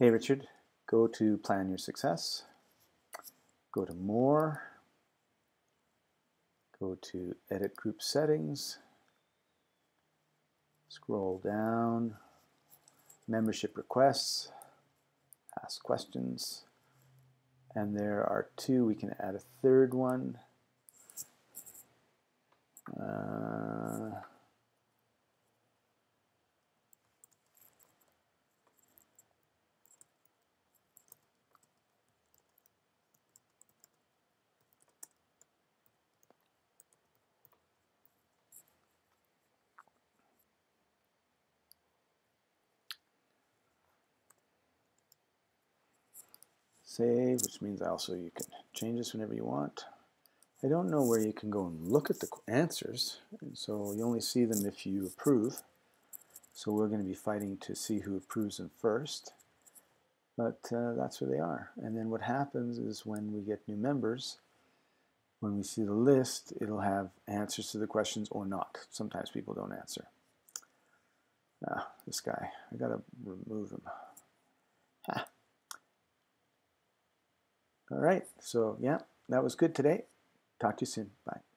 Hey Richard, go to Plan Your Success, go to More, go to Edit Group Settings, scroll down, Membership Requests, Ask Questions, and there are two. We can add a third one. Uh, save, which means also you can change this whenever you want. I don't know where you can go and look at the answers, so you only see them if you approve. So we're going to be fighting to see who approves them first. But uh, that's where they are. And then what happens is when we get new members, when we see the list, it'll have answers to the questions or not. Sometimes people don't answer. Ah, this guy, I gotta remove him. Ah. All right, so yeah, that was good today. Talk to you soon. Bye.